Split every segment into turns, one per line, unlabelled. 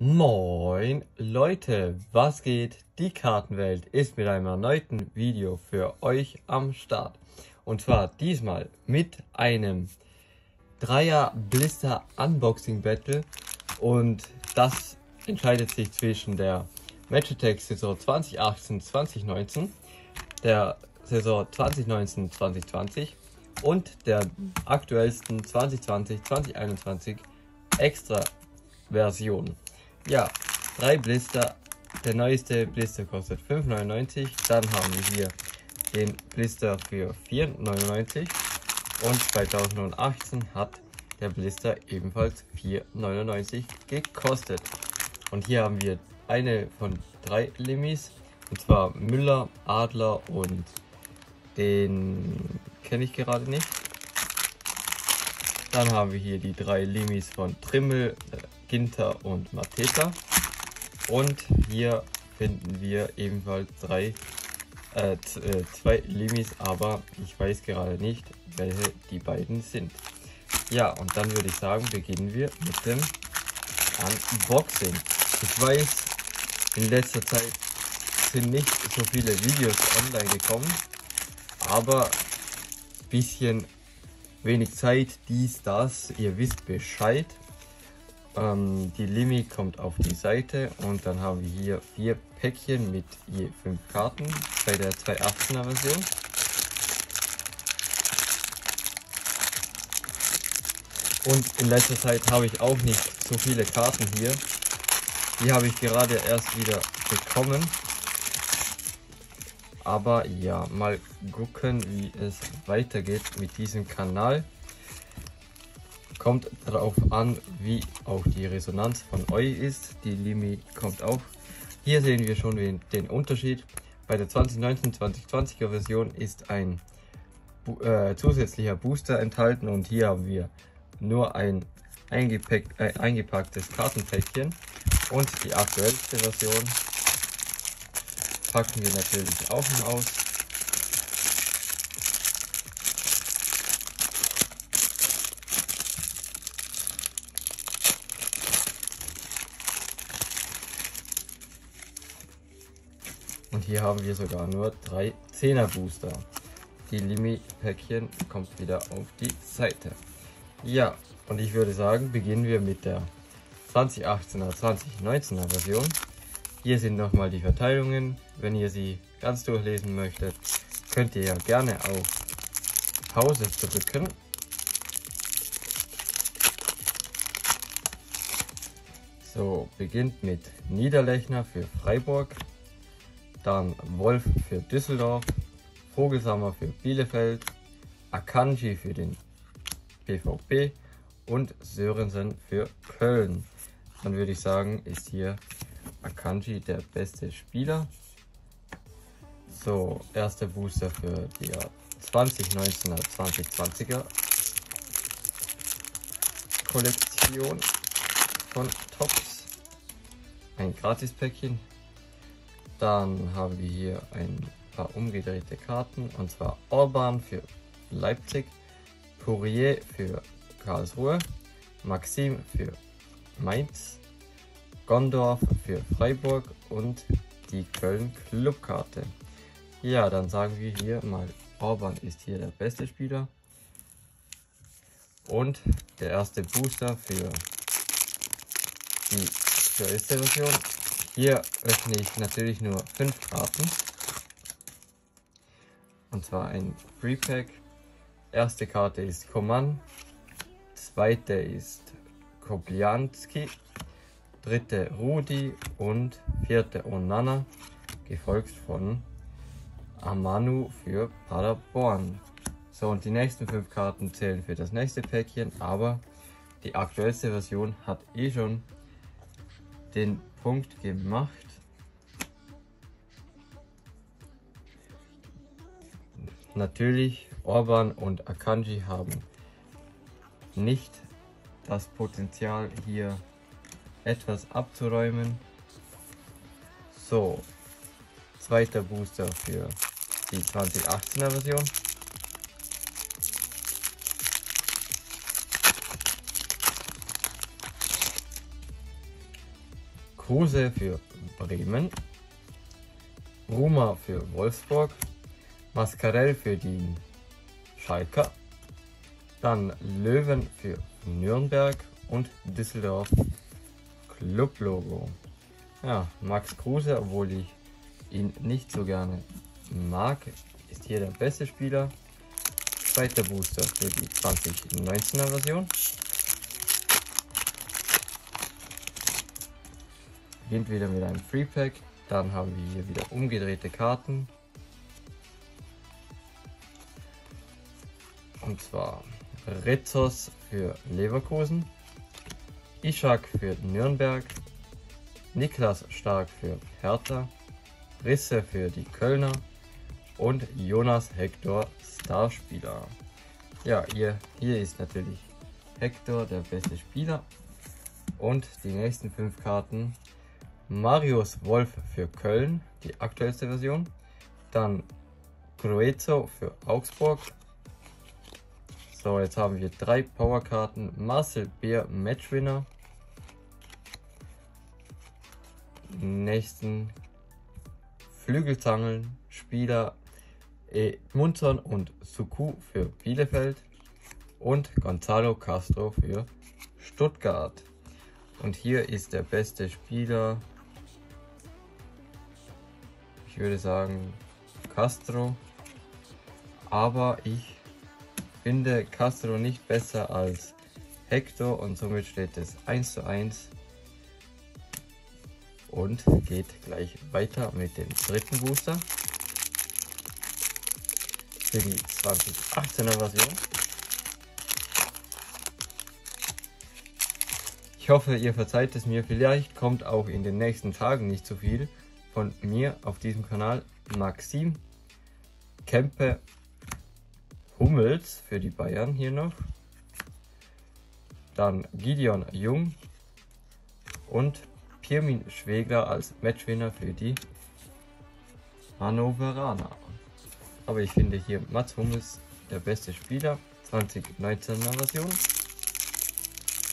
Moin Leute, was geht? Die Kartenwelt ist mit einem erneuten Video für euch am Start. Und zwar diesmal mit einem Dreier Blister Unboxing Battle. Und das entscheidet sich zwischen der Match Attack Saison 2018-2019, der Saison 2019-2020 und der aktuellsten 2020-2021 Extra Version. Ja, drei Blister. Der neueste Blister kostet 5,99. Dann haben wir hier den Blister für 4,99. Und 2018 hat der Blister ebenfalls 4,99 gekostet. Und hier haben wir eine von drei Limis. Und zwar Müller, Adler und den kenne ich gerade nicht. Dann haben wir hier die drei Limis von Trimmel, Ginter und Mateta. Und hier finden wir ebenfalls drei, äh, äh, zwei Limis, aber ich weiß gerade nicht, welche die beiden sind. Ja, und dann würde ich sagen, beginnen wir mit dem Unboxing. Ich weiß, in letzter Zeit sind nicht so viele Videos online gekommen, aber bisschen wenig Zeit, dies, das, ihr wisst Bescheid. Ähm, die Limi kommt auf die Seite und dann haben wir hier vier Päckchen mit je fünf Karten bei der 218er Version. Und in letzter Zeit habe ich auch nicht so viele Karten hier. Die habe ich gerade erst wieder bekommen. Aber ja, mal gucken, wie es weitergeht mit diesem Kanal. Kommt darauf an, wie auch die Resonanz von euch ist. Die Limi kommt auch. Hier sehen wir schon den Unterschied. Bei der 2019-2020er Version ist ein äh, zusätzlicher Booster enthalten und hier haben wir nur ein eingepack äh, eingepacktes Kartenpäckchen und die aktuellste Version packen wir natürlich auch noch aus. Und hier haben wir sogar nur drei 10er Booster. Die Limi-Päckchen kommt wieder auf die Seite. Ja, und ich würde sagen, beginnen wir mit der 2018er, 2019er Version. Hier sind nochmal die Verteilungen. Wenn ihr sie ganz durchlesen möchtet, könnt ihr ja gerne auf Pause drücken. So, beginnt mit Niederlechner für Freiburg, dann Wolf für Düsseldorf, Vogelsammer für Bielefeld, Akanji für den BVB und Sörensen für Köln. Dann würde ich sagen, ist hier Akanji der beste Spieler. So, erster Booster für die 2019er, 2020er Kollektion von Tops. Ein Gratis-Päckchen. Dann haben wir hier ein paar umgedrehte Karten und zwar Orban für Leipzig, Pourier für Karlsruhe, Maxim für Mainz, Gondorf für Freiburg und die Köln Clubkarte. Ja, dann sagen wir hier mal, Orban ist hier der beste Spieler. Und der erste Booster für die aktuellste Version. Hier öffne ich natürlich nur 5 Karten. Und zwar ein Free Pack. Erste Karte ist Koman. Zweite ist Koblianski dritte Rudi und vierte Onana, gefolgt von Amanu für Paderborn. So, und die nächsten fünf Karten zählen für das nächste Päckchen, aber die aktuellste Version hat eh schon den Punkt gemacht. Natürlich, Orban und Akanji haben nicht das Potenzial hier etwas abzuräumen. So, zweiter Booster für die 2018er Version. Kruse für Bremen, Ruma für Wolfsburg, Mascarell für die Schalker, dann Löwen für Nürnberg und Düsseldorf Clublogo. Ja, Max Kruse, obwohl ich ihn nicht so gerne mag, ist hier der beste Spieler. Zweiter Booster für die 2019er Version. Beginnt wieder mit einem Free Pack. Dann haben wir hier wieder umgedrehte Karten. Und zwar Rezos für Leverkusen, Ishak für Nürnberg, Niklas Stark für Hertha, Risse für die Kölner und Jonas Hector Starspieler. Ja, hier, hier ist natürlich Hector der beste Spieler. Und die nächsten fünf Karten. Marius Wolf für Köln, die aktuellste Version. Dann Gruezo für Augsburg. So, jetzt haben wir drei Powerkarten. Marcel Bär Matchwinner. Nächsten Flügelzangeln Spieler Edmundson und Suku für Bielefeld und Gonzalo Castro für Stuttgart. Und hier ist der beste Spieler, ich würde sagen Castro, aber ich finde Castro nicht besser als Hector und somit steht es 1 zu 1 und geht gleich weiter mit dem dritten Booster für die 2018er Version. Ich hoffe, ihr verzeiht es mir. Vielleicht kommt auch in den nächsten Tagen nicht so viel von mir auf diesem Kanal. Maxim Kempe Hummels für die Bayern hier noch. Dann Gideon Jung und Pirmin Schwegler als Matchwinner für die Hannoveraner. Aber ich finde hier Mats Hummels der beste Spieler. 2019er Version.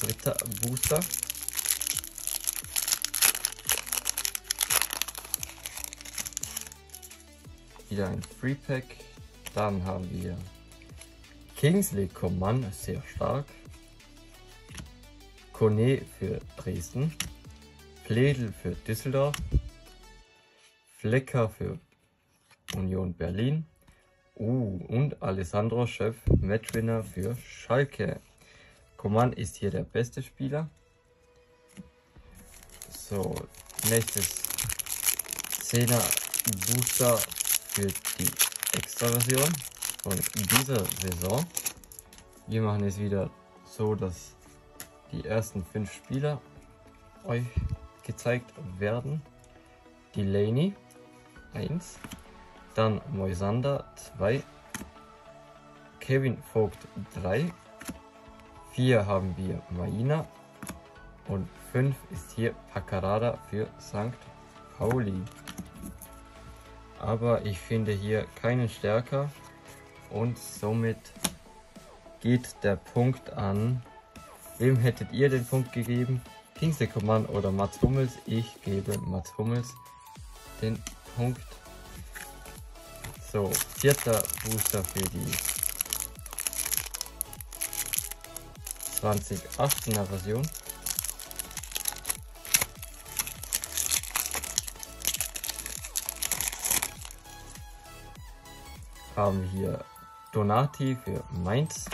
Dritter Booster. Wieder ein Free Pack. Dann haben wir Kingsley Coman, sehr stark. Kone für Dresden. Pledel für Düsseldorf. Flecker für Union Berlin. Uh, und Alessandro Chef, Matchwinner für Schalke. Coman ist hier der beste Spieler. So, nächstes 10er Booster für die Extra-Version von dieser Saison. Wir machen es wieder so, dass die ersten fünf Spieler euch gezeigt werden. Delaney 1, dann Moisander 2. Kevin Vogt 3. 4 haben wir Maina. Und 5 ist hier Paccarada für St. Pauli. Aber ich finde hier keinen stärker. Und somit geht der Punkt an. Wem hättet ihr den Punkt gegeben? Kingsley Coman oder Mats Hummels? Ich gebe Mats Hummels den Punkt. So, vierter Booster für die 2018er Version. Haben hier Donati für Mainz,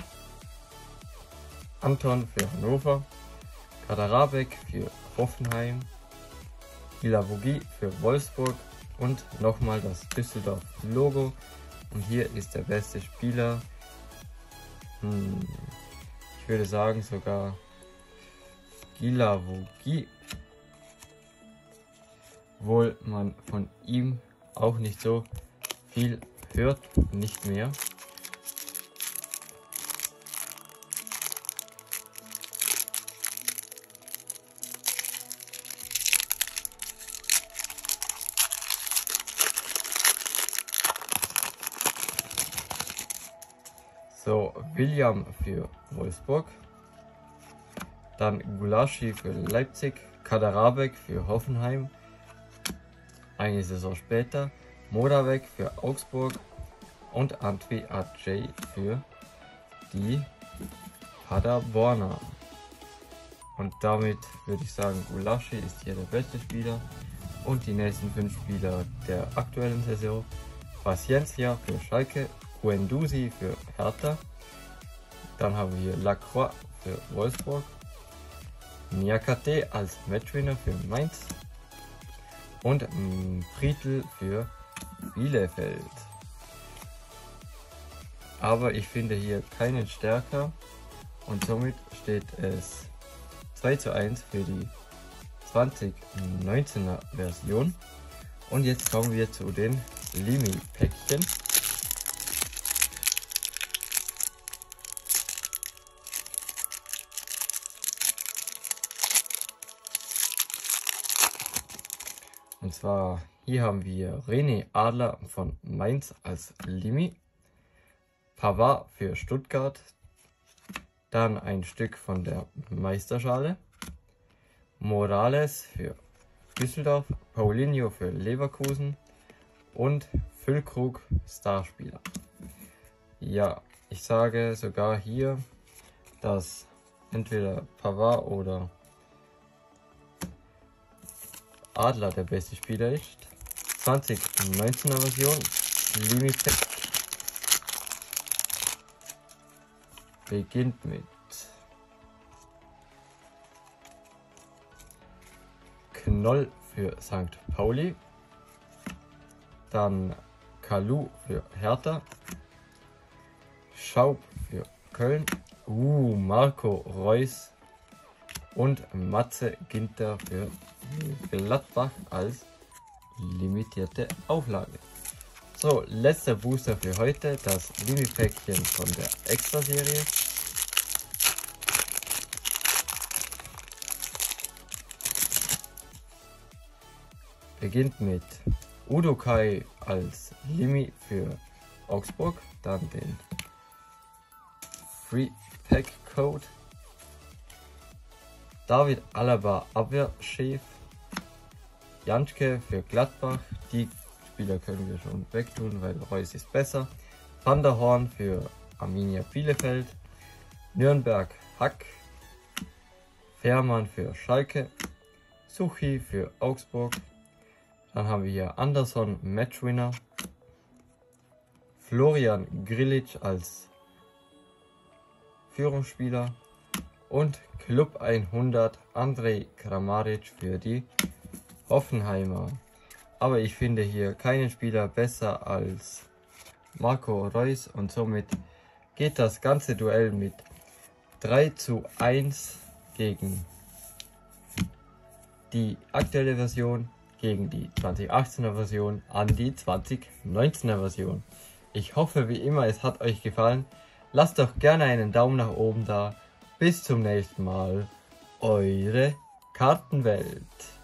Anton für Hannover, Kadarabek für Hoffenheim, Ilavogi für Wolfsburg und nochmal das Düsseldorf Logo. Und hier ist der beste Spieler. Hm, ich würde sagen sogar Gilavogi. Obwohl man von ihm auch nicht so viel hört, nicht mehr. So, William für Wolfsburg. Dann Gulaschi für Leipzig. Kaderabek für Hoffenheim, eine Saison später, Modavec für Augsburg und Antwi Ajay für die Paderborner. Und damit würde ich sagen, Gulaschi ist hier der beste Spieler. Und die nächsten fünf Spieler der aktuellen Saison. Paciencia für Schalke, Guendouzi für Hertha. Dann haben wir Lacroix für Wolfsburg. Niakate als Matchwinner für Mainz. Und Friedl für Bielefeld. Aber ich finde hier keinen stärker und somit steht es 2 zu 1 für die 2019er Version. Und jetzt kommen wir zu den Limi-Päckchen. Und zwar hier haben wir René Adler von Mainz als Limi, Pavard für Stuttgart, dann ein Stück von der Meisterschale, Morales für Düsseldorf, Paulinho für Leverkusen und Füllkrug Starspieler. Ja, ich sage sogar hier, dass entweder Pavard oder Adler der beste Spieler ist. 2019er Version, Limited beginnt mit Knoll für St. Pauli, dann Kalu für Hertha, Schaub für Köln, uh, Marco Reus und Matze Ginter für Gladbach als limitierte Auflage. So, letzter Booster für heute, das Mini-Päckchen von der Extra-Serie. Beginnt mit Udokai als Limi für Augsburg, dann den Free Pack Code, David Alaba Abwehrchef, Janschke für Gladbach, die Spieler können wir schon wegtun, weil Reus ist besser. Van der Horn für Arminia Bielefeld. Nürnberg Hack. Fährmann für Schalke. Suchi für Augsburg. Dann haben wir hier Anderson Matchwinner. Florian Grilic als Führungsspieler. Und Club 100 Andrei Kramaric für die Hoffenheimer. Aber ich finde hier keinen Spieler besser als Marco Reus und somit geht das ganze Duell mit 3 zu 1 gegen die aktuelle Version, gegen die 2018er Version an die 2019er Version. Ich hoffe wie immer es hat euch gefallen. Lasst doch gerne einen Daumen nach oben da. Bis zum nächsten Mal. Eure Kartenwelt.